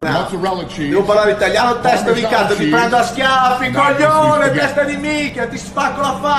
Mozzarella cheese. Devo parlare italiano, testa di cazzo, ti prendo a schiaffi, coglione, testa di mica, ti spacco la faccia.